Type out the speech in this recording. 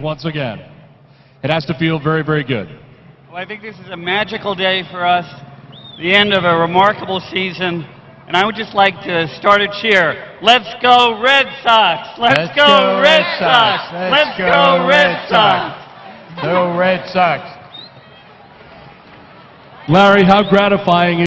once again. It has to feel very, very good. Well, I think this is a magical day for us, the end of a remarkable season, and I would just like to start a cheer. Let's go Red Sox! Let's, Let's go, go Red Sox! Sox! Let's Let's go go Red Red Sox! Go Red Sox. Larry, how gratifying